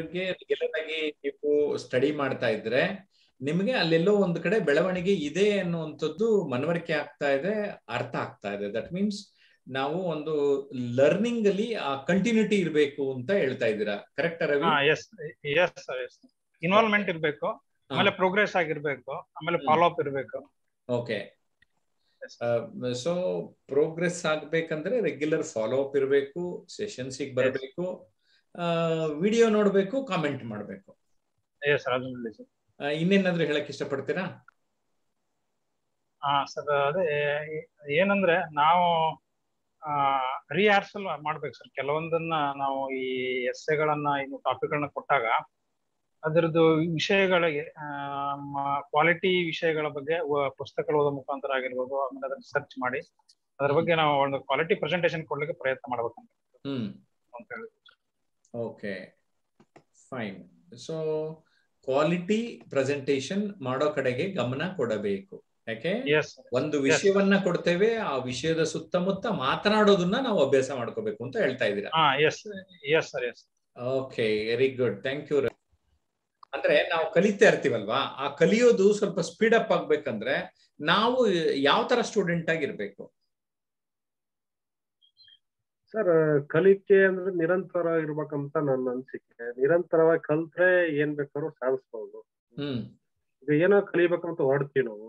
ಅವರಿಗೆ ರೆಗ್ಯುಲರ್ ಆಗಿ ನೀವು ಸ್ಟಡಿ ಮಾಡ್ತಾ ಇದ್ರೆ ನಿಮ್ಗೆ ಅಲ್ಲೆಲ್ಲೋ ಒಂದ್ ಕಡೆ ಬೆಳವಣಿಗೆ ಇದೆ ಅನ್ನುವಂಥದ್ದು ಮನವರಿಕೆ ಆಗ್ತಾ ಇದೆ ಅರ್ಥ ಆಗ್ತಾ ಇದೆ. ದಟ್ ಮೀನ್ಸ್ ನಾವು ಒಂದು ಲರ್ನಿಂಗ್ ಅಲ್ಲಿ ಆ ಕಂಟಿನ್ಯೂಟಿ ಇರಬೇಕು ಅಂತ ಹೇಳ್ತಾ ಇದ್ದೀರಾ? ಕರೆಕ್ಟ್ ರವಿ? ಇನ್ವಾಲ್ವ್ಮೆಂಟ್ ಇರಬೇಕು ಆಮೇಲೆ ಪ್ರೋಗ್ರೆಸ್ ಆಗಿರ್ಬೇಕು ಆಮೇಲೆ. ಫಾಲೋ ಅಪ್ ಇರಬೇಕು. ಓಕೆ ಸೊ ಪ್ರೋಗ್ರೆಸ್ ಆಗ್ಬೇಕಂದ್ರೆ ರೆಗ್ಯುಲರ್ ಫಾಲೋ ಅಪ್ ಇರಬೇಕು ಸೆಷನ್ಸ್ ಬರಬೇಕು ವಿಡಿಯೋ ನೋಡಬೇಕು ಕಾಮೆಂಟ್ ಮಾಡಬೇಕು. ಇನ್ನೇನಾದ್ರೂ ಹೇಳಕ್ ಇಷ್ಟಪಡ್ತೀರಾ? ಹಾ ಸರ್ ಅದೇ ಏನಂದ್ರೆ ನಾವು ರಿಹಾರ್ಸಲ್ ಮಾಡ್ಬೇಕು ಸರ್. ಕೆಲವೊಂದನ್ನ ನಾವು ಈ ಎಸ್ಸೆಗಳನ್ನ ಇನ್ನು ಟಾಪಿಕ್ಗಳನ್ನ ಕೊಟ್ಟಾಗ ಅದರದ್ದು ವಿಷಯಗಳಿಗೆ ಕ್ವಾಲಿಟಿ ವಿಷಯಗಳ ಬಗ್ಗೆ ಪುಸ್ತಕಗಳ ಓದೋ ಮುಖಾಂತರ ಆಗಿರ್ಬೋದು ಆಮೇಲೆ ಅದನ್ನ ಸರ್ಚ್ ಮಾಡಿ ಅದ್ರ ಬಗ್ಗೆ ನಾವು ಒಂದು ಕ್ವಾಲಿಟಿ ಪ್ರೆಸೆಂಟೇಶನ್ ಕೊಡ್ಲಿಕ್ಕೆ ಪ್ರಯತ್ನ ಮಾಡ್ಬೇಕಂತ ಹ್ಮ್. ಅಂತ ಹೇಳಿ. Okay fine so quality presentation ಮಾಡೋ ಕಡೆಗೆ ಗಮನ ಕೊಡಬೇಕು. ಯಾಕೆ? ಒಂದು ವಿಷಯವನ್ನ ಕೊಡ್ತೇವೆ ಆ ವಿಷಯದ ಸುತ್ತಮುತ್ತ ಮಾತನಾಡೋದನ್ನ ನಾವು ಅಭ್ಯಾಸ ಮಾಡ್ಕೋಬೇಕು ಅಂತ ಹೇಳ್ತಾ ಇದ್ದೀರಾ? Okay very good thank you ಅಂದ್ರೆ ನಾವು ಕಲಿತಾ ಇರ್ತೀವಲ್ವಾ? ಆ ಕಲಿಯೋದು ಸ್ವಲ್ಪ ಸ್ಪೀಡ್ ಅಪ್ ಆಗ್ಬೇಕಂದ್ರೆ ನಾವು ಯಾವ ತರ ಸ್ಟೂಡೆಂಟ್ ಆಗಿರ್ಬೇಕು? ಸರ್ ಕಲಿಕೆ ಅಂದ್ರೆ ನಿರಂತರ ಇರ್ಬೇಕಂತ ನನ್ನ ಅನ್ಸಿಕೆ. ನಿರಂತರವಾಗಿ ಕಲ್ತ್ರೆ ಏನ್ ಬೇಕಾದ್ರೂ ಸಾಧಿಸ್ಬೋದು. ಈಗ ಏನೋ ಕಲಿಬೇಕಂತ ಹೊರಡ್ತೀವಿ ನಾವು.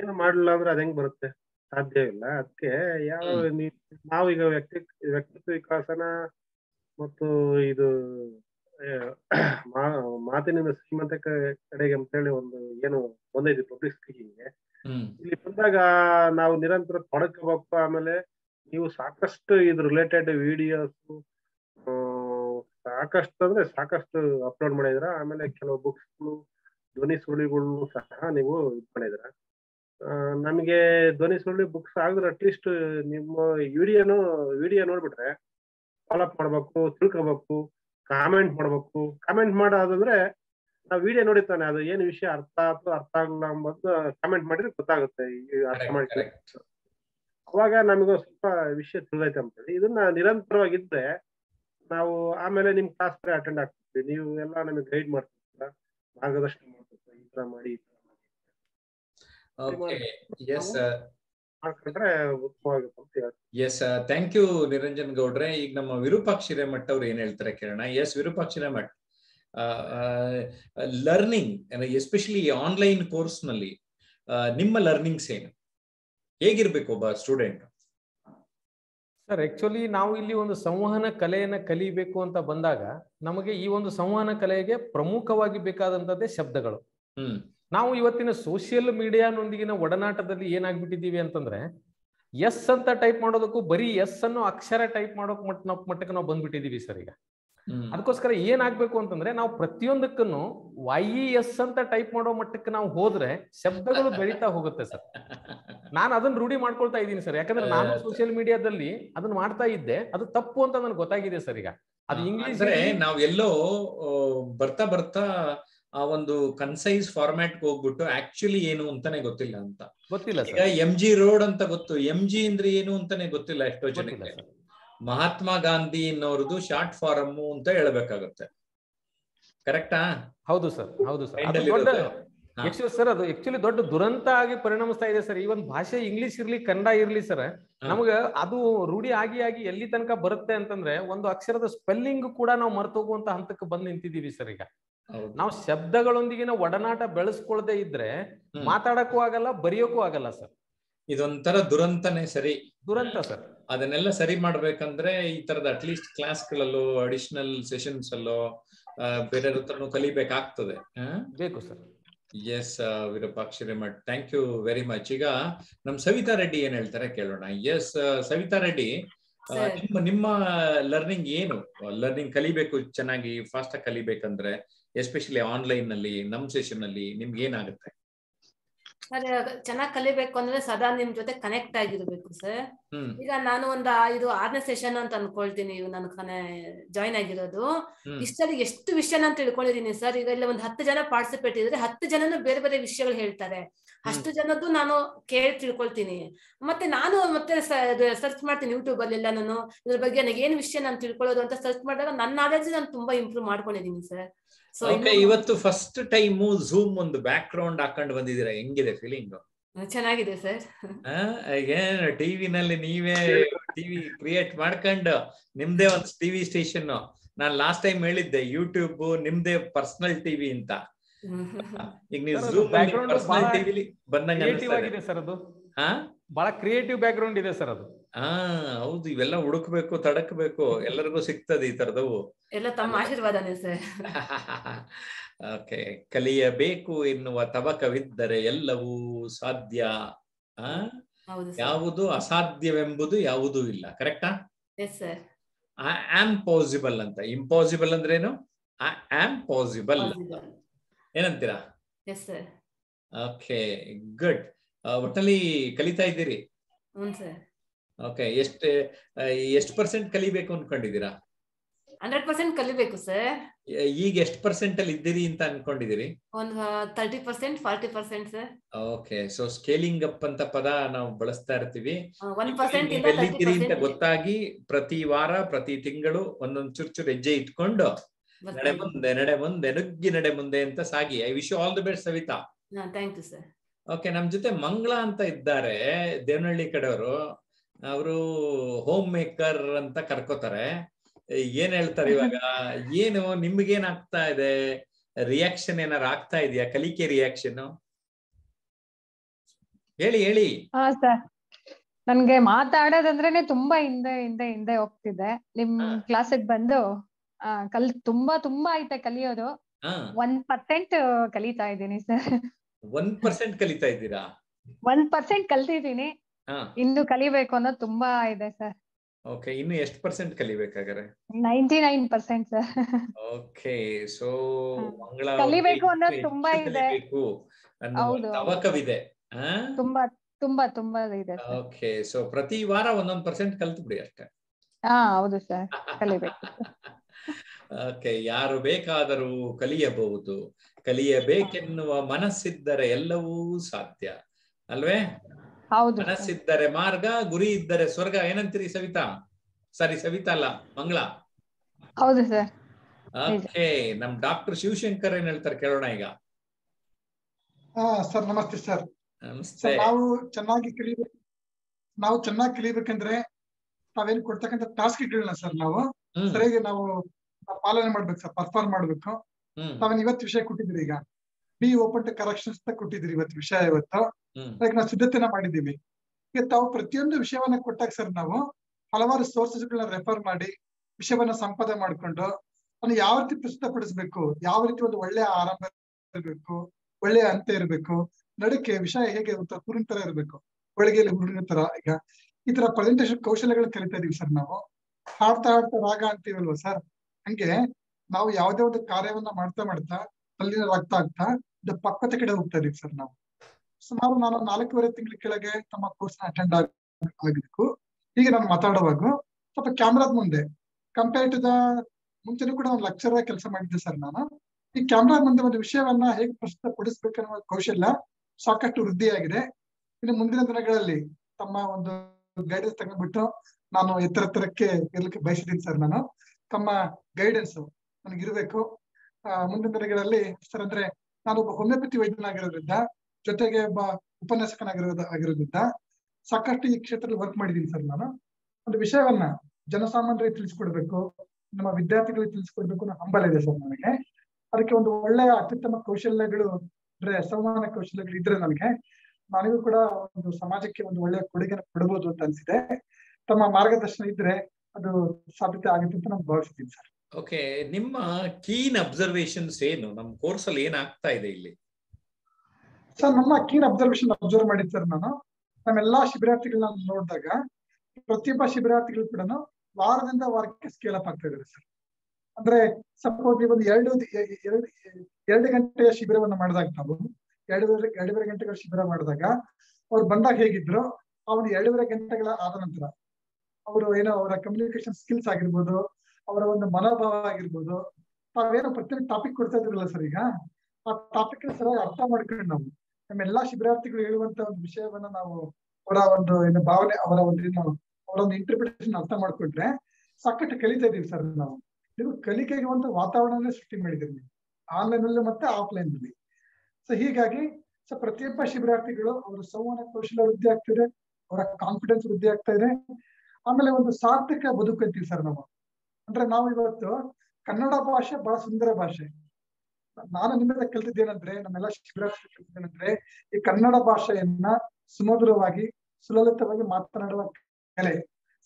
ಏನು ಮಾಡ್ಲಿಲ್ಲ ಅಂದ್ರೆ ಅದ್ ಹೆಂಗ್ ಬರುತ್ತೆ? ಸಾಧ್ಯ ಇಲ್ಲ. ಅದಕ್ಕೆ ಯಾವ ನಾವು ನಾವೀಗ ವ್ಯಕ್ತಿ ವ್ಯಕ್ತಿತ್ವ ವಿಕಾಸನ ಮತ್ತು ಇದು ಮಾತಿನಿಂದ ಶ್ರೀಮಂತ ಕಡೆಗೆ ಅಂತ ಹೇಳಿ ಒಂದು ಏನು ಬಂದೈತಿ ಪಬ್ಲಿಕ್ ಸ್ಪೀಕಿಂಗ್ ಇಲ್ಲಿ ಬಂದಾಗ ನಾವು ನಿರಂತರ ತೊಡಕಬೇಕು ಆಮೇಲೆ ನೀವು ಸಾಕಷ್ಟು ಇದ್ ರಿಲೇಟೆಡ್ ವಿಡಿಯೋಸ್ ಸಾಕಷ್ಟು ಅಂದ್ರೆ ಸಾಕಷ್ಟು ಅಪ್ಲೋಡ್ ಮಾಡಿದ್ರ ಆಮೇಲೆ ಕೆಲವು ಬುಕ್ಸ್ ಧ್ವನಿ ಸುರುಳಿಗಳನ್ನು ಸಹ ನೀವು ಇದು ಮಾಡಿದ್ರ ನಮಗೆ ಧ್ವನಿ ಸುರುಳಿ ಬುಕ್ಸ್ ಆಗಿದ್ರೆ ಅಟ್ಲೀಸ್ಟ್ ನಿಮ್ಮ ವಿಡಿಯೋನು ವಿಡಿಯೋ ನೋಡ್ಬಿಟ್ರೆ ಫಾಲೋಅಪ್ ಮಾಡ್ಬೇಕು ತಿಳ್ಕೊಬೇಕು ಕಾಮೆಂಟ್ ಮಾಡ್ಬೇಕು. ಕಾಮೆಂಟ್ ಮಾಡೋದಂದ್ರೆ ನಾವು ವಿಡಿಯೋ ನೋಡಿತಾನೆ ಅದು ಏನು ವಿಷಯ ಅರ್ಥ ಆಯ್ತು ಅರ್ಥ ಆಗಲ್ಲ ಅಂಬುದು ಕಾಮೆಂಟ್ ಮಾಡಿದ್ರೆ ಗೊತ್ತಾಗುತ್ತೆ ಅರ್ಥ ಮಾಡಿ. ಅವಾಗ ನಮಗೆ ಸ್ವಲ್ಪ ವಿಷಯ ತಿಳಿದೈತೆ ಅಂತೇಳಿ ಇದನ್ನ ನಿರಂತರವಾಗಿದ್ರೆ ನಾವು ಆಮೇಲೆ ನಿಮ್ ಕ್ಲಾಸ್ ಅಟೆಂಡ್ ಆಗ್ತೀವಿ. ನೀವು ಎಲ್ಲ ನಮಗೆ ಗೈಡ್ ಮಾಡ್ತೀರಾ? ಮಾರ್ಗದರ್ಶನ ಮಾಡ್ತೀರಾ? ಈ ತರ ಮಾಡಿ ಈ ತರ ಎಸ್ ಥ್ಯಾಂಕ್ ಯು ನಿರಂಜನ್ ಗೌಡ್ರೆ. ಈಗ ನಮ್ಮ ವಿರೂಪಾಕ್ಷ ಹಿರೇಮಠ್ ಅವ್ರು ಏನ್ ಹೇಳ್ತಾರೆ ಕೇಳೋಣ? S Virupaksha Hiremath learning especially online ಕೋರ್ಸ್ನಲ್ಲಿ ನಿಮ್ಮ ಲರ್ನಿಂಗ್ಸ್ ಏನು? ಹೇಗಿರ್ಬೇಕು ಒಬ್ಬ ಸ್ಟೂಡೆಂಟ್ ಸರ್ ಆಕ್ಚುಲಿ ನಾವು ಇಲ್ಲಿ ಒಂದು ಸಂವಹನ ಕಲೆಯನ್ನ ಕಲಿಬೇಕು ಅಂತ ಬಂದಾಗ ನಮಗೆ ಈ ಒಂದು ಸಂವಹನ ಕಲೆಗೆ ಪ್ರಮುಖವಾಗಿ ಬೇಕಾದಂತದ್ದೇ ಶಬ್ದಗಳು. ಹ್ಮ್. ನಾವು ಇವತ್ತಿನ ಸೋಷಿಯಲ್ ಮೀಡಿಯಾನೊಂದಿಗಿನ ಒಡನಾಟದಲ್ಲಿ ಏನಾಗ್ಬಿಟ್ಟಿದೀವಿ ಅಂತಂದ್ರೆ ಎಸ್ ಅಂತ ಟೈಪ್ ಮಾಡೋದಕ್ಕೂ ಬರೀ ಎಸ್ ಅನ್ನು ಅಕ್ಷರ ಟೈಪ್ ಮಾಡೋಕ್ ಮಟ್ ನಾವು ಮಟ್ಟಕ್ಕೆ ನಾವು ಬಂದ್ಬಿಟ್ಟಿದೀವಿ ಸರ್ ಈಗ. ಅದಕ್ಕೋಸ್ಕರ ಏನಾಗ್ಬೇಕು ಅಂತಂದ್ರೆ ನಾವು ಪ್ರತಿಯೊಂದಕ್ಕೂ ವೈ ಎಸ್ ಅಂತ ಟೈಪ್ ಮಾಡೋ ಮಟ್ಟಕ್ಕೆ ನಾವು ಹೋದ್ರೆ ಶಬ್ದಗಳು ಬೆಳೀತಾ ಹೋಗುತ್ತೆ ಸರ್. ನಾನು ಅದನ್ನ ರೂಢಿ ಮಾಡ್ಕೊಳ್ತಾ ಇದ್ದೀನಿ ಸರ್. ಯಾಕಂದ್ರೆ ನಾನು ಸೋಷಿಯಲ್ ಮೀಡಿಯಾದಲ್ಲಿ ಅದನ್ನ ಮಾಡ್ತಾ ಇದ್ದೆ. ಅದು ತಪ್ಪು ಅಂತ ನನಗೆ ಗೊತ್ತಾಗಿದೆ ಸರ್ ಈಗ. ಅದು ಇಂಗ್ಲಿಷ್ ನಾವ್ ಎಲ್ಲೋ ಬರ್ತಾ ಬರ್ತಾ ಆ ಒಂದು ಕನ್ಸೈಸ್ ಫಾರ್ಮ್ಯಾಟ್ ಹೋಗ್ಬಿಟ್ಟು ಆಕ್ಚುಲಿ ಏನು ಅಂತಾನೆ ಗೊತ್ತಿಲ್ಲ ಅಂತ. ಗೊತ್ತಿಲ್ಲ ಸರ್. ಎಂ ಜಿ ರೋಡ್ ಅಂತ ಗೊತ್ತು. ಎಂ ಜಿ ಅಂದ್ರೆ ಏನು ಅಂತಾನೆ ಗೊತ್ತಿಲ್ಲ ಎಷ್ಟೋ ಜನಕ್ಕೆ. ಮಹಾತ್ಮ ಗಾಂಧಿ ಅನ್ನೋರ್ದು ಶಾರ್ಟ್ ಫಾರಮ್ ಅಂತ ಹೇಳಬೇಕಾಗುತ್ತೆ. ಕರೆಕ್ಟಾ? ಹೌದು ಸರ್ ಹೌದು ಸರ್. ಸರ್ ಅದು ಆಕ್ಚುಲಿ ದೊಡ್ಡ ದುರಂತ ಆಗಿ ಪರಿಣಮಿಸ್ತಾ ಇದೆ ಸರ್. ಈ ಒಂದು ಭಾಷೆ ಇಂಗ್ಲಿಷ್ ಇರ್ಲಿ ಕನ್ನಡ ಇರ್ಲಿ ಸರ್ ನಮಗ ಅದು ರೂಢಿ ಆಗಿ ಆಗಿ ಎಲ್ಲಿ ತನಕ ಬರುತ್ತೆ ಅಂತಂದ್ರೆ ಒಂದು ಅಕ್ಷರದ ಸ್ಪೆಲ್ಲಿಂಗ್ ಕೂಡ ನಾವು ಮರ್ತು ಹೋಗುವಂತ ಹಂತಕ್ಕೆ ಬಂದು ನಿಂತಿದೀವಿ ಸರ್ ಈಗ. ನಾವು ಶಬ್ದಗಳೊಂದಿಗಿನ ಒಡನಾಟ ಬೆಳೆಸ್ಕೊಳ್ದೆ ಇದ್ರೆ. ಮಾತಾಡಕ್ಕೂ ಆಗಲ್ಲ ಬರೆಯೋಕ್ಕೂ ಆಗಲ್ಲ ಸರ್. ಇದೊಂಥರ ದುರಂತನೇ ಸರಿ. ದುರಂತ ಸರ್. ಅದನ್ನೆಲ್ಲ ಸರಿ ಮಾಡ್ಬೇಕಂದ್ರೆ ಈ ತರದ ಅಟ್ಲೀಸ್ಟ್ ಕ್ಲಾಸ್ಗಳಲ್ಲೋ ಅಡಿಷನಲ್ ಸೆಷನ್ಸ್ ಅಲ್ಲೋ ಬೇರೆ ಹತ್ರನು ಕಲಿಬೇಕಾಗ್ತದೆ. ಬೇಕು sir. S Virupaksha Math thank you very much ಈಗ ನಮ್ ಸವಿತಾ ರೆಡ್ಡಿ ಏನ್ ಹೇಳ್ತಾರೆ ಕೇಳೋಣ. ಎಸ್ ಸವಿತಾ ರೆಡ್ಡಿ ನಿಮ್ಮ ನಿಮ್ಮ ಲರ್ನಿಂಗ್ ಏನು? ಲರ್ನಿಂಗ್ ಕಲಿಬೇಕು ಚೆನ್ನಾಗಿ ಫಾಸ್ಟ್ ಆಗಿ ಕಲಿಬೇಕಂದ್ರೆ ಎಸ್ಪೆಷಲಿ ಆನ್ಲೈನ್ನಲ್ಲಿ ನಮ್ ಸೆಷನ್ ಅಲ್ಲಿ ನಿಮ್ಗೆ ಏನಾಗುತ್ತೆ? ಸರ್ ಚೆನ್ನಾಗಿ ಕಲಿಬೇಕು ಅಂದ್ರೆ ಸದಾ ನಿಮ್ ಜೊತೆ ಕನೆಕ್ಟ್ ಆಗಿರ್ಬೇಕು ಸರ್. ಈಗ ನಾನು ಒಂದು ಇದು ಆರನೇ ಸೆಷನ್ ಅಂತ ಅನ್ಕೊಳ್ತೀನಿ ನನ್ ಕನೆ ಜಾಯ್ನ್ ಆಗಿರೋದು. ಇಷ್ಟಲ್ಲಿ ಎಷ್ಟು ವಿಷಯ ನಾನು ತಿಳ್ಕೊಂಡಿದೀನಿ ಸರ್. ಈಗ ಇಲ್ಲಿ ಒಂದ್ ಹತ್ತು ಜನ ಪಾರ್ಟಿಸಿಪೇಟ್ ಇದ್ರೆ ಹತ್ತು ಜನನು ಬೇರೆ ಬೇರೆ ವಿಷಯಗಳು ಹೇಳ್ತಾರೆ. ಅಷ್ಟು ಜನದ್ದು ನಾನು ಕೇಳಿ ತಿಳ್ಕೊಳ್ತೀನಿ. ಮತ್ತೆ ನಾನು ಮತ್ತೆ ಸರ್ಚ್ ಮಾಡ್ತೀನಿ ಯೂಟ್ಯೂಬ್ ಅಲ್ಲಿ ಎಲ್ಲ ನಾನು. ಇದ್ರ ಬಗ್ಗೆ ನನಗೆ ಏನ್ ವಿಷಯ ನಾನು ತಿಳ್ಕೊಳ್ಳೋದು ಅಂತ ಸರ್ಚ್ ಮಾಡಿದಾಗ ನನ್ನ ನಾಲೆಜ್ ನಾನು ತುಂಬಾ ಇಂಪ್ರೂವ್ ಮಾಡ್ಕೊಂಡಿದೀನಿ ಸರ್ ಸೊ ಇವತ್ತು ಫಸ್ಟ್ ಟೈಮ್ ಝೂಮ್ ಒಂದು ಬ್ಯಾಕ್ ಗ್ರೌಂಡ್ ಹಾಕೊಂಡು ಬಂದಿದ್ದೀರಾ? ಹೆಂಗಿದೆ ಫೀಲಿಂಗ್ ಚೆನ್ನಾಗಿದೆ ಸರ್ ಏನ್ ಟಿವಿನಲ್ಲಿ ನೀವೇ ಟಿವಿ ಕ್ರಿಯೇಟ್ ಮಾಡ್ಕೊಂಡು ನಿಮ್ದೇ ಒಂದು ಟಿವಿ ಸ್ಟೇಷನ್ ನಾನು ಲಾಸ್ಟ್ ಟೈಮ್ ಹೇಳಿದ್ದೆ ಯೂಟ್ಯೂಬ್ ನಿಮ್ದೇ ಪರ್ಸನಲ್ ಟಿವಿ ಅಂತ. ಈಗ ನೀವು ಝೂಮ್ ಬಂದಂಗ ಕ್ರಿಯೇಟಿವ್ ಸರ್ ಅದು. ಹಾ? ಬಹಳ ಕ್ರಿಯೇಟಿವ್ ಬ್ಯಾಕ್ ಗ್ರೌಂಡ್ ಇದೆ ಸರ್ ಅದು. ಹಾ ಹೌದು ಇವೆಲ್ಲ ಹುಡುಕ್ಬೇಕು ತಡಕ್ಬೇಕು ಎಲ್ಲರಿಗೂ ಸಿಗ್ತದೆ ಈ ತರದವು ಎಲ್ಲ ತಮ್ಮ ಆಶೀರ್ವಾದನೇ ಸರ್. ಓಕೆ ಕಲಿಯಬೇಕು ಎನ್ನುವ ತವಕವಿದ್ದರೆ ಎಲ್ಲವೂ ಸಾಧ್ಯ. ಆ? ಹೌದು ಸರ್. ಯಾವುದು ಅಸಾಧ್ಯವೆಂಬುದು ಯಾವುದೂ ಇಲ್ಲ ಕರೆಕ್ಟಾ ಆಮ್ ಪಾಸಿಬಲ್ ಅಂತ. ಇಂಪಾಸಿಬಲ್ ಅಂದ್ರೇನು? ಆಮ್ ಪಾಸಿಬಲ್ ಏನಂತೀರಾ? ಓಕೆ ಗುಡ್ ಒಟ್ಟಲ್ಲಿ ಕಲಿತಾ ಇದ್ದೀರಿ? ಓಕೆ ಎಷ್ಟು ಎಷ್ಟು ಪರ್ಸೆಂಟ್ ಕಲಿಬೇಕು ಅನ್ಕೊಂಡಿದ್ದೀರಾ? ಹಂಡ್ರೆಡ್ ಪರ್ಸೆಂಟ್ ಕಲಿಬೇಕು ಸರ್ ಈಗ ಎಷ್ಟು ಪರ್ಸೆಂಟ್ ಅಲ್ಲಿ ಇದ್ದೀರಿ ಅಂತ ಅನ್ಕೊಂಡಿದ್ದೀರಿ? ಒಂದು thirty percent forty percent sir okay so scaling up ಅಂತ ಪದ ನಾವು ಬಳಸ್ತಾ ಇರ್ತೀವಿ. ಎಲ್ಲಿದ್ದೀರಿ ಅಂತ ಗೊತ್ತಾಗಿ ಪ್ರತಿ ವಾರ ಪ್ರತಿ ತಿಂಗಳು ಒಂದೊಂದ್ ಚೂರ್ ಚೂರ್ ಹೆಜ್ಜೆ ಇಟ್ಕೊಂಡು ನಡೆ ಮುಂದೆ ನಡೆ ಮುಂದೆ ನುಗ್ಗಿ ನಡೆ ಮುಂದೆ ಅಂತ ಸಾಗಿ. I wish all the best Savita. Thank you sir okay ನಮ್ ಜೊತೆ ಮಂಗಳ ಅಂತ ಇದ್ದಾರೆ ದೇವನಹಳ್ಳಿ ಕಡೆಯವರು. ಅವರು ಹೋಮ್ ಮೇಕರ್ ಅಂತ ಕರ್ಕೋತಾರೆ. ಏನ್ ಹೇಳ್ತಾರೆ ಇವಾಗ? ಏನು ನಿಮ್ಗೇನ್ ಆಗ್ತಾ ಇದೆ? ರಿಯಾಕ್ಷನ್ ಏನಾರ ಆಗ್ತಾ ಇದೆಯಾ? ಕಲಿಕೆ ರಿಯಾಕ್ಷನ್ ಹೇಳಿ ಹೇಳಿ. ಹಾ ಸರ್ ನನ್ಗೆ ಮಾತಾಡೋದಂದ್ರೇನೆ ತುಂಬಾ ಹಿಂದೆ ಹಿಂದೆ ಹಿಂದೆ ಹೋಗ್ತಿದೆ. ನಿಮ್. ಕ್ಲಾಸಿಗೆ ಬಂದು ಕಲ್ ತುಂಬಾ ತುಂಬಾ ಐತೆ ಕಲಿಯೋದು. ಒಂದ್ ಪರ್ಸೆಂಟ್ ಕಲಿತಾ ಇದ್ದೀನಿ ಸರ್. ಒಂದ್ ಪರ್ಸೆಂಟ್ ಕಲಿತಾ ಇದ್ದೀರಾ? ಒಂದ್ ಪರ್ಸೆಂಟ್ ಕಲ್ತಿದ್ದೀನಿ. ಇನ್ನು ಕಲಿಬೇಕು ಅನ್ನೋದು ತುಂಬಾ ಇದೆ ಸರ್. ಓಕೆ ಇನ್ನು ಎಷ್ಟು percent ಕಲಿಬೇಕಾದ್ರೆ ninety nine percent sir. Okay so Mangala ಕಲಿಬೇಕು ಅನ್ನೋದು ತುಂಬಾ ಇದೆ. ತವಕವಿದೆ. ತುಂಬಾ ತುಂಬಾ ತುಂಬಾ ಇದೆ ಓಕೆ ಸೊ ಪ್ರತಿ ವಾರ ಒಂದೊಂದ್ ಪರ್ಸೆಂಟ್ ಕಲ್ತು ಬಿಡಿ ಅಷ್ಟೇ. ಹಾ ಹೌದು ಸರ್. ಕಲಿಬೇಕು. ಓಕೆ ಯಾರು ಬೇಕಾದರೂ ಕಲಿಯಬಹುದು. ಕಲಿಯಬೇಕೆನ್ನುವ ಮನಸ್ಸಿದ್ದರೆ ಎಲ್ಲವೂ ಸಾಧ್ಯ. ಅಲ್ವೇ? ಹೌದು. ಮನಸ್ಸಿದ್ದರೆ ಮಾರ್ಗ ಗುರಿ ಇದ್ದರೆ ಸ್ವರ್ಗ. ಏನಂತೀರಿ ಸವಿತಾ? ಸರಿ ಸವಿತಾ ಅಲ್ಲ ಮಂಗಳ. ಹೌದು ಸರ್. ಓಕೆ ನಮ್ ಡಾಕ್ಟರ್ ಶಿವಶಂಕರ್ ಏನ್ ಹೇಳ್ತಾರೆ ಕೇಳೋಣ ಈಗ. ಹಾ ಸರ್ ನಮಸ್ತೆ ಸರ್. ನಮಸ್ತೆ. ನಾವು ಚೆನ್ನಾಗಿ ಕಲಿಬೇಕು ನಾವು ಚೆನ್ನಾಗಿ ಕಲಿಬೇಕಂದ್ರೆ ನಾವೇನ್ ಕೊಡ್ತಕ್ಕಂಥ ಇಟ್ಟಿರಲ್ಲ ಸರ್ ನಾವು? ಸರಿಯಾಗಿ ನಾವು ಪಾಲನೆ ಮಾಡ್ಬೇಕು ಸರ್ ಪರ್ಫಾರ್ಮ್ ಮಾಡ್ಬೇಕು. ನಾವೇನ್ ಇವತ್ತು ವಿಷಯ ಕೊಟ್ಟಿದ್ರಿ ಈಗ. ಬಿ ಓಪನ್ ಟು ಕರೆಕ್ಷನ್ಸ್ ಅಂತ ಕೊಟ್ಟಿದ್ರಿ ಇವತ್ತು ವಿಷಯ ಇವತ್ತು. ಅದಕ್ಕೆ ನಾವು ಸಿದ್ಧತೆನ ಮಾಡಿದೀವಿ ಈಗ ತಾವು ಪ್ರತಿಯೊಂದು ವಿಷಯವನ್ನ ಕೊಟ್ಟಾಗ ಸರ್ ನಾವು ಹಲವಾರು ಸೋರ್ಸಸ್ ಗಳನ್ನ ರೆಫರ್ ಮಾಡಿ ವಿಷಯವನ್ನ ಸಂಪಾದನೆ ಮಾಡ್ಕೊಂಡು ಅದನ್ನ ಯಾವ ರೀತಿ ಪ್ರಸ್ತುತಪಡಿಸ್ಬೇಕು ಯಾವ ರೀತಿ ಒಂದು ಒಳ್ಳೆಯ ಆರಂಭ ಇರಬೇಕು ಒಳ್ಳೆಯ ಅಂತ್ಯ ಇರಬೇಕು ನಡಕ್ಕೆ ವಿಷಯ ಹೇಗೆ ಹುರಿನ ತರ ಇರಬೇಕು ಒಳಗೆಯಲ್ಲಿ ಹುಡುಗಿನ ತರ ಈಗ ಈ ತರ ಪ್ರೆಸೆಂಟೇಶನ್ ಕೌಶಲ್ಯಗಳನ್ನ ಕಲಿತಾ ಇದೀವಿ ಸರ್ ನಾವು. ಹಾಡ್ತಾ ಹಾಡ್ತಾ ರಾಗ ಅಂತೀವಲ್ವ ಸರ್? ಹಂಗೆ ನಾವು ಯಾವುದೇ ಒಂದು ಕಾರ್ಯವನ್ನ ಮಾಡ್ತಾ ಮಾಡ್ತಾ ಅಲ್ಲಿನ ರಕ್ತ ಆಗ್ತಾ ಇದು ಪಕ್ಕದ ಕಡೆ ಹೋಗ್ತಾ ಇದೀವಿ ಸರ್ ನಾವು. ಸುಮಾರು ನಾನು ನಾಲ್ಕೂವರೆ ತಿಂಗಳ ಕೆಳಗೆ ತಮ್ಮ ಕೋರ್ಸ್ ಅಟೆಂಡ್ ಆಗ ಹೀಗೆ ಈಗ ನಾನು ಮಾತಾಡುವಾಗ ಸ್ವಲ್ಪ ಕ್ಯಾಮ್ರಾದ ಮುಂದೆ ಕಂಪೇರ್ ಟು ದ ಮುಂಚೆನೂ ಕೂಡ ಒಂದು ಲೆಕ್ಚರ್ ಕೆಲಸ ಮಾಡಿದ್ದೆ ಸರ್ ನಾನು. ಈ ಕ್ಯಾಮ್ರಾ ಮುಂದೆ ಒಂದು ವಿಷಯವನ್ನ ಹೇಗೆ ಪ್ರಸ್ತುತಪಡಿಸ್ಬೇಕನ್ನುವ ಕೌಶಲ್ಯ ಸಾಕಷ್ಟು ವೃದ್ಧಿಯಾಗಿದೆ. ಇನ್ನು ಮುಂದಿನ ದಿನಗಳಲ್ಲಿ ತಮ್ಮ ಒಂದು ಗೈಡೆನ್ಸ್ ತಗೊಂಡ್ಬಿಟ್ಟು ನಾನು ಎತ್ತರ ಎತ್ತರಕ್ಕೆ ಇರ್ಲಿಕ್ಕೆ ಬಯಸಿದ್ದೀನಿ ಸರ್ ನಾನು. ತಮ್ಮ ಗೈಡೆನ್ಸ್ ನನಗಿರ್ಬೇಕು. ಮುಂದಿನ ದಿನಗಳಲ್ಲಿ ಸರ್ ಅಂದ್ರೆ ನಾನು ಒಬ್ಬ ಹೋಮಿಯೋಪತಿ ವೈದ್ಯನಾಗಿರೋದ್ರಿಂದ ಜೊತೆಗೆ ಒಬ್ಬ ಉಪನ್ಯಾಸಕನಾಗಿರೋದ, ಆಗಿರೋದ್ರಿಂದ ಸಾಕಷ್ಟು ಈ ಕ್ಷೇತ್ರದಲ್ಲಿ ವರ್ಕ್ ಮಾಡಿದ್ದೀನಿ ಸರ್ ನಾನು. ಒಂದು ವಿಷಯವನ್ನ ಜನಸಾಮಾನ್ಯರಿಗೆ ತಿಳಿಸ್ಕೊಡ್ಬೇಕು, ನಮ್ಮ ವಿದ್ಯಾರ್ಥಿಗಳಿಗೆ ತಿಳಿಸ್ಕೊಡ್ಬೇಕು ಅನ್ನೋ ಹಂಬಲ ಇದೆ ಸರ್ ನನಗೆ. ಅದಕ್ಕೆ ಒಂದು ಒಳ್ಳೆಯ ಅತ್ಯುತ್ತಮ ಕೌಶಲ್ಯಗಳು ಅಂದ್ರೆ ಸಂವಹನ ಕೌಶಲ್ಯಗಳು ಇದ್ರೆ ನನಗೆ ನನಗೂ ಕೂಡ ಒಂದು ಸಮಾಜಕ್ಕೆ ಒಂದು ಒಳ್ಳೆಯ ಕೊಡುಗೆನ ಕೊಡಬಹುದು ಅಂತ ಅನ್ಸಿದೆ. ತಮ್ಮ ಮಾರ್ಗದರ್ಶನ ಇದ್ರೆ ಅದು ಸಾಬೀತ ಆಗುತ್ತೆ ಅಂತ ನಾನು ಭಾವಿಸ್ತೀನಿ ಸರ್. ಓಕೆ ನಿಮ್ಮ ಕೀನ್ ಅಬ್ಸರ್ವೇಷನ್ಸ್ ಏನು? ನಮ್ಮ ಕೋರ್ಸ್ ಅಲ್ಲಿ ಏನಾಗ್ತಾ ಇದೆ ಇಲ್ಲಿ? ಸರ್ ನಮ್ಮ ಕೀನ್ ಅಬ್ಸರ್ವೇಷನ್ ಅಬ್ಸರ್ವ್ ಮಾಡಿದ್ ಸರ್ ನಾನು. ನಮ್ಮೆಲ್ಲಾ ಶಿಬಿರಾರ್ಥಿಗಳನ್ನ ನೋಡಿದಾಗ ಪ್ರತಿಯೊಬ್ಬ ಶಿಬಿರಾರ್ಥಿಗಳು ಕೂಡ ವಾರದಿಂದ ವಾರಕ್ಕೆ ಸ್ಕೇಲ್ ಅಪ್ ಆಗ್ತಾ ಇದ್ದಾರೆ ಸರ್. ಅಂದ್ರೆ ಸಪೋಸ್ ನೀವು ಒಂದು ಎರಡು ಎರಡು ಎರಡು ಗಂಟೆಯ ಶಿಬಿರವನ್ನ ಮಾಡಿದಾಗ ನಾವು ಎರಡೂವರೆ ಎರಡೂವರೆ ಗಂಟೆಗಳ ಶಿಬಿರ ಮಾಡಿದಾಗ ಅವ್ರು ಬಂದಾಗ ಹೇಗಿದ್ರು ಆ ಒಂದು ಎರಡೂವರೆ ಗಂಟೆಗಳ ಆದ ನಂತರ ಅವರು ಏನೋ ಅವರ ಕಮ್ಯುನಿಕೇಶನ್ ಸ್ಕಿಲ್ಸ್ ಆಗಿರ್ಬೋದು, ಅವರ ಒಂದು ಮನೋಭಾವ ಆಗಿರ್ಬೋದು, ತಾವೇನೋ ಪ್ರತಿಯೊಂದು ಟಾಪಿಕ್ ಕೊಡ್ತಾ ಇದ್ರಲ್ಲ ಸರ್ ಈಗ? ಆ ಟಾಪಿಕ್ ಸರಿಯಾಗಿ ಅರ್ಥ ಮಾಡ್ಕೊಂಡು ನಾವು. ನಮ್ಮ ಎಲ್ಲಾ ಶಿಬಿರಾರ್ಥಿಗಳು ಹೇಳುವಂತ ಒಂದು ವಿಷಯವನ್ನ ನಾವು ಅವರ ಒಂದು ಏನು ಭಾವನೆ, ಅವರ ಒಂದು ಏನು, ಅವರ ಒಂದು ಇಂಟರ್ಪ್ರಿಟೇಷನ್ ಅರ್ಥ ಮಾಡ್ಕೊಂಡ್ರೆ ಸಾಕಷ್ಟು ಕಲಿತಾ ಇದೀವಿ ಸರ್ ನಾವು. ನೀವು ಕಲಿಕೆಗೆ ಒಂದು ವಾತಾವರಣನೇ ಸೃಷ್ಟಿ ಮಾಡಿದಿರಿ ನೀವು. ಆನ್ಲೈನ್ ಅಲ್ಲಿ ಮತ್ತೆ ಆಫ್ಲೈನ್ ಅಲ್ಲಿ. ಸೊ ಹೀಗಾಗಿ ಸೊ ಪ್ರತಿಯೊಬ್ಬ ಶಿಬಿರಾರ್ಥಿಗಳು ಅವರ ಸಂವಹನ ಕೌಶಲ್ಯ ವೃದ್ಧಿ ಆಗ್ತಿದೆ, ಅವರ ಕಾನ್ಫಿಡೆನ್ಸ್ ವೃದ್ಧಿ ಆಗ್ತಾ ಇದೆ. ಆಮೇಲೆ ಒಂದು ಸಾರ್ಥಕ ಬದುಕು ಅಂತೀವಿ ಸರ್ ನಾವು. ಅಂದ್ರೆ ನಾವು ಇವತ್ತು ಕನ್ನಡ ಭಾಷೆ ಬಹಳ ಸುಂದರ ಭಾಷೆ. ನಾನು ನಿಮ್ಮಿಂದ ಕಲ್ತಿದ್ದೇನಂದ್ರೆ ನಮ್ಮೆಲ್ಲ ಶಿಬಿರ ಕಲ್ತಿದ್ದೇನಂದ್ರೆ ಈ ಕನ್ನಡ ಭಾಷೆಯನ್ನ ಸುಮಧುರವಾಗಿ ಸುಲಲಿತವಾಗಿ ಮಾತನಾಡುವ ಕಲೆ.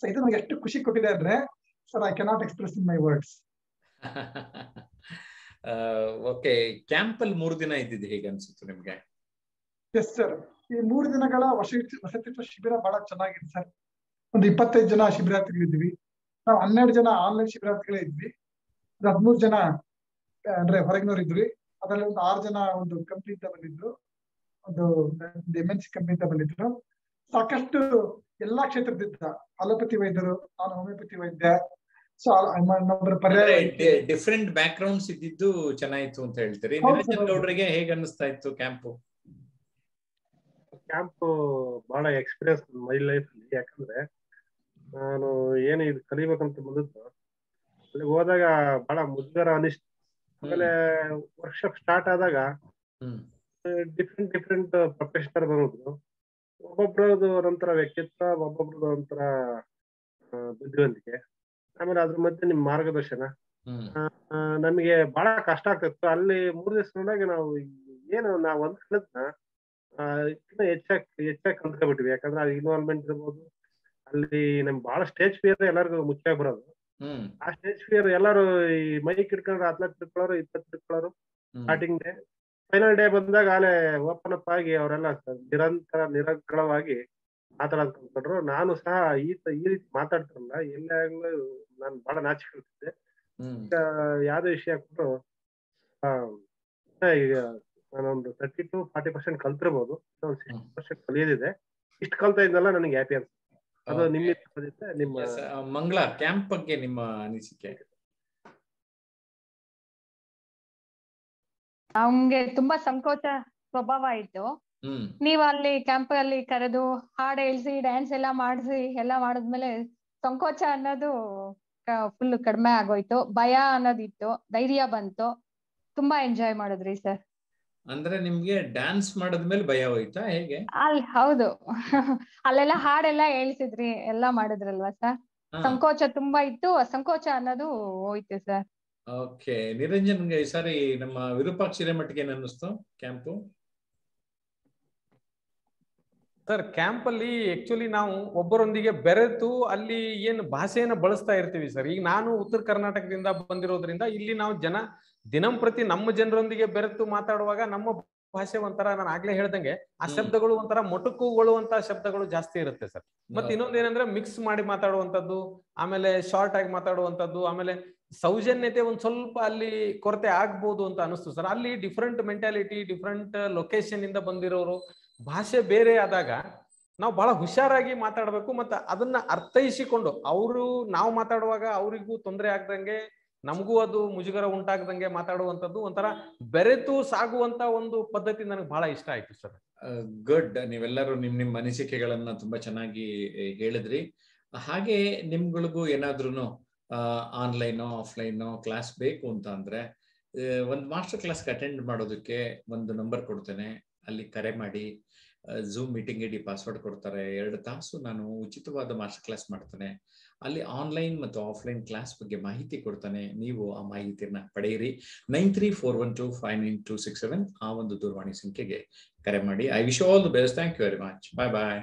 ಸೊ ಇದು ನನಗೆ ಎಷ್ಟು ಖುಷಿ ಕೊಟ್ಟಿದೆ ಅಂದ್ರೆ sir I cannot express in my words okay camp ಅಲ್ಲಿ ಮೂರು ದಿನ ಇದ್ದಿದ್ದು ಹೇಗೆ ಅನ್ಸುತ್ತೆ ನಿಮ್ಗೆ? ಎಸ್ ಸರ್ ಈ ಮೂರು ದಿನಗಳ ವಸತಿ ವಸತಿ ಶಿಬಿರ ಬಹಳ ಚೆನ್ನಾಗಿದೆ ಸರ್ ಒಂದು ಇಪ್ಪತ್ತೈದು ಜನ ಶಿಬಿರಾರ್ಥಿಗಳಿದ್ವಿ ನಾವು ಹನ್ನೆರಡು ಜನ ಆನ್ಲೈನ್ ಶಿಬಿರಾರ್ಥಿಗಳೇ ಇದ್ವಿ. ಒಂದು ಹದಿಮೂರು ಜನ ಅಂದ್ರೆ ಹೊರಗಿನವ್ರು ಇದ್ವಿ. ಅದರಲ್ಲಿ ಒಂದು ಆರು ಜನ ಒಂದು ಕಂಪ್ನಿಯಿಂದ ಬಂದಿದ್ರು. ಒಂದು ಎಂ ಎನ್ ಸಿ ಕಂಪ್ನಿಯಿಂದ ಬಂದಿದ್ರು. ಸಾಕಷ್ಟು ಎಲ್ಲಾ ಕ್ಷೇತ್ರದಿಂದ ಅಲೋಪತಿ ವೈದ್ಯರು ನಾನು ಹೋಮಿಯೋಪತಿ ವೈದ್ಯ. ಸೊ ಪರ್ಯಾಯ ಡಿಫ್ರೆಂಟ್ ಬ್ಯಾಕ್ ಗ್ರೌಂಡ್ಸ್ ಇದ್ದಿದ್ದು ಚೆನ್ನಾಗಿತ್ತು ಅಂತ ಹೇಳ್ತೀರಿ. ನಿರಂಜನ್. ಗೌಡ್ರಿಗೆ ಹೇಗೆ ಅನ್ನಿಸ್ತಾ ಇತ್ತು ಕ್ಯಾಂಪು ಕ್ಯಾಂಪ್ ಬಹಳ ಎಕ್ಸ್ಪೀರಿಯನ್ಸ್ ಮೈ ಲೈಫ್ ಅಲ್ಲಿ. ಯಾಕಂದ್ರೆ ನಾನು ಏನು ಇದು ಕಲಿಬೇಕಂತ ಬಂದದ್ದು ಅಲ್ಲಿ ಹೋದಾಗ ಬಹಳ ಮುಜುಗರ ಅನಿಸ್ತು ಆಮೇಲೆ ವರ್ಕ್ಶಾಪ್ ಸ್ಟಾರ್ಟ್ ಆದಾಗ ಡಿಫ್ರೆಂಟ್ ಡಿಫ್ರೆಂಟ್ ಪ್ರೊಫೆಷನರ್ ಬಂದಿದ್ರು ಒಬ್ಬೊಬ್ರದ್ದು ಒಂಥರ ವ್ಯಕ್ತಿತ್ವ ಒಬ್ಬೊಬ್ರದ್ದು ಒಂಥರ ಬುದ್ಧಿವಂತಿಕೆ. ಆಮೇಲೆ ಅದ್ರ ಮಧ್ಯೆ ನಿಮ್ ಮಾರ್ಗದರ್ಶನ. ನಮಗೆ ಬಹಳ ಕಷ್ಟ ಆಗ್ತಿತ್ತು. ಅಲ್ಲಿ ಮೂರು ದಿವಸ ನೋಡಾಗ ನಾವು ಏನು ನಾವು ಒಂದ್ ಇನ್ನ ಹೆಚ್ಚಾಗಿ ಹೆಚ್ಚಾಗಿ ಕಲ್ತ್ಕೊಬಿಟ್ವಿ ಯಾಕಂದ್ರೆ ಇನ್ವಾಲ್ವ್ಮೆಂಟ್ ಇರ್ಬೋದು ಅಲ್ಲಿ ನಮ್ ಬಹಳ ಸ್ಟೇಜ್ ಫಿಯರ್ ಎಲ್ಲರಿಗೂ ಮುಖ್ಯ ಬರೋದು. ಆ ಸ್ಟೇಜ್ ಫಿಯರ್ ಎಲ್ಲರೂ ಈ ಮೈಕ್ ಇಟ್ಕೊಂಡ್ರೆ ಹತ್ಲತ್ ತಿಳ್ಕೊಳ್ಳೋರು ಇಪ್ಪತ್ತು ತಿಳ್ಕೊಳ್ಳೋರು ಸ್ಟಾರ್ಟಿಂಗ್ ಡೇ ಫೈನಲ್ ಡೇ ಬಂದಾಗ ಆಲೆ ಓಪನ್ ಅಪ್ ಆಗಿ ಅವರೆಲ್ಲ ನಿರಂತರ ನಿರಂತರವಾಗಿ ಮಾತಾಡ್ಕೊಂಡ್ರು. ನಾನು ಸಹ ಈ ಈ ರೀತಿ ಮಾತಾಡ್ತಿರಲ್ಲ ಎಲ್ಲಾಗ್ಲೂ ನಾನು ಬಹಳ ನಾಚಿಕೊಳ್ತಿದ್ದೆ ಯಾವ್ದೇ ವಿಷಯ ಕೊಟ್ಟರು ಈಗ ನಾನೊಂದು ತರ್ಟಿ ಟು ಫಾರ್ಟಿ ಪರ್ಸೆಂಟ್ ಕಲ್ತಿರ್ಬೋದು. ಒಂದು ಸಿಕ್ಸ್ಟಿ ಪರ್ಸೆಂಟ್ ಕಲಿಯೋದಿದೆ. ಇಷ್ಟು ಕಲ್ತಾ ಇದ್ದಲ್ಲ ನನಗೆ ಹ್ಯಾಪಿ ಅನ್ಸುತ್ತೆ. ಅದು ನಿಮ್ಮ ಮಂಗಳ ಕ್ಯಾಂಪ್ ಬಗ್ಗೆ ನಿಮ್ಮ ಅನಿಸಿಕೆ? ಅವ್ನ್ಗೆ ತುಂಬಾ ಸಂಕೋಚ ಸ್ವಭಾವ ಇತ್ತು. ನೀವ್ ಅಲ್ಲಿ ಕ್ಯಾಂಪ್ ಅಲ್ಲಿ ಕರೆದು ಹಾಡ್ ಹೇಳ್ಸಿ ಡ್ಯಾನ್ಸ್ ಎಲ್ಲ ಮಾಡಿಸಿ ಎಲ್ಲ ಮಾಡಿದ್ಮೇಲೆ ಸಂಕೋಚ ಅನ್ನೋದು ಫುಲ್ ಕಡಿಮೆ ಆಗೋಯ್ತು. ಭಯ ಅನ್ನೋದಿತ್ತು. ಧೈರ್ಯ ಬಂತು. ತುಂಬಾ ಎಂಜಾಯ್ ಮಾಡಿದ್ರಿ ಸರ್ ಅಂದ್ರೆ ನಿಮ್ಗೆ ಡ್ಯಾನ್ಸ್ ಮಾಡದ್ಮೇಲೆ ಭಯ ಹೋಯ್ತಾ ಹೇಗೆ? ಅಲ್ಲಿ ಹೌದು. ಅಲ್ಲೆಲ್ಲ ಹಾಡೆಲ್ಲ ಹೇಳ್ತಿದ್ರಿ ಎಲ್ಲ ಮಾಡಿದ್ರಲ್ವಾ ಸರ್ ಸಂಕೋಚ ತುಂಬಾ ಇತ್ತು ಆ ಸಂಕೋಚ ಅನ್ನೋದು ಹೋಯ್ತು ಸರ್ ಓಕೆ ನಿರಂಜನ್ಗೆ ಈ ಸಾರಿ ನಮ್ಮ ವಿರೂಪಾಕ್ಷ ಹಿರೇಮಠಕ್ಕೆ ಏನ್ ಅನ್ನಿಸ್ತು ಕ್ಯಾಂಪು ಸರ್ ಕ್ಯಾಂಪ್ ಅಲ್ಲಿ ಆಕ್ಚುಲಿ ನಾವು ಒಬ್ಬರೊಂದಿಗೆ ಬೆರೆತು ಅಲ್ಲಿ ಏನು ಭಾಷೆಯನ್ನು ಬಳಸ್ತಾ ಇರ್ತೀವಿ ಸರ್ ಈಗ ನಾನು ಉತ್ತರ ಕರ್ನಾಟಕದಿಂದ ಬಂದಿರೋದ್ರಿಂದ ಇಲ್ಲಿ ನಾವು ಜನ ದಿನಂಪ್ರತಿ ನಮ್ಮ ಜನರೊಂದಿಗೆ ಬೆರೆತು ಮಾತಾಡುವಾಗ ನಮ್ಮ ಭಾಷೆ ಒಂಥರ ನಾನು ಆಗ್ಲೇ ಹೇಳ್ದಂಗೆ ಆ ಶಬ್ದಗಳು ಒಂಥರ ಮೊಟಕುಗೊಳ್ಳುವಂತ ಶಬ್ದಗಳು ಜಾಸ್ತಿ ಇರುತ್ತೆ ಸರ್. ಮತ್ತೆ ಇನ್ನೊಂದೇನಂದ್ರೆ ಮಿಕ್ಸ್ ಮಾಡಿ ಮಾತಾಡುವಂತದ್ದು ಆಮೇಲೆ ಶಾರ್ಟ್ ಆಗಿ ಮಾತಾಡುವಂತದ್ದು ಆಮೇಲೆ ಸೌಜನ್ಯತೆ ಒಂದ್ ಸ್ವಲ್ಪ ಅಲ್ಲಿ ಕೊರತೆ ಆಗ್ಬೋದು ಅಂತ ಅನಿಸ್ತು ಸರ್. ಅಲ್ಲಿ ಡಿಫ್ರೆಂಟ್ ಮೆಂಟಾಲಿಟಿ ಡಿಫ್ರೆಂಟ್ ಲೊಕೇಶನ್ ಇಂದ ಬಂದಿರೋರು ಭಾಷೆ ಬೇರೆ ಆದಾಗ ನಾವು ಬಹಳ ಹುಷಾರಾಗಿ ಮಾತಾಡಬೇಕು ಮತ್ತೆ ಅದನ್ನ ಅರ್ಥೈಸಿಕೊಂಡು ಅವರು ನಾವು ಮಾತಾಡುವಾಗ ಅವರಿಗೂ ತೊಂದರೆ ಆಗ್ದಂಗೆ ನಮಗೂ ಅದು ಮುಜುಗರ ಉಂಟಾಗದಂಗೆ ಮಾತಾಡುವಂತದ್ದು ಒಂಥರ ಬೆರೆತು ಸಾಗುವಂತ ಒಂದು ಪದ್ಧತಿ ನನಗೆ ಬಹಳ ಇಷ್ಟ ಆಯ್ತು ಸರ್. ಗುಡ್. ನೀವೆಲ್ಲರೂ ನಿಮ್ ನಿಮ್ ಅನಿಸಿಕೆಗಳನ್ನ ತುಂಬಾ ಚೆನ್ನಾಗಿ ಹೇಳಿದ್ರಿ. ಹಾಗೆ ನಿಮ್ಗಳಿಗೂ ಏನಾದ್ರೂ ಆನ್ಲೈನೋ, ಆಫ್ಲೈನ್ ಕ್ಲಾಸ್ ಬೇಕು ಅಂತ ಅಂದ್ರೆ ಒಂದು ಮಾಸ್ಟರ್ ಕ್ಲಾಸ್ಗೆ ಅಟೆಂಡ್ ಮಾಡೋದಕ್ಕೆ ಒಂದು ನಂಬರ್ ಕೊಡ್ತೇನೆ. ಅಲ್ಲಿ ಕರೆ ಮಾಡಿ ಝೂಮ್ ಮೀಟಿಂಗ್ ಐಡಿ ಪಾಸ್ವರ್ಡ್ ಕೊಡ್ತಾರೆ. ಎರಡು ತಾಸು ನಾನು ಉಚಿತವಾದ ಮಾಸ್ಟರ್ ಕ್ಲಾಸ್ ಮಾಡ್ತೇನೆ. ಅಲ್ಲಿ ಆನ್ಲೈನ್ ಮತ್ತು ಆಫ್ಲೈನ್ ಕ್ಲಾಸ್ ಬಗ್ಗೆ ಮಾಹಿತಿ ಕೊಡ್ತಾನೆ. ನೀವು ಆ ಮಾಹಿತಿಯನ್ನ ಪಡೆಯಿರಿ. Nine three four one two five nine two six seven ಆ ಒಂದು ದೂರವಾಣಿ ಸಂಖ್ಯೆಗೆ ಕರೆ ಮಾಡಿ. I wish all the best thank you very much bye bye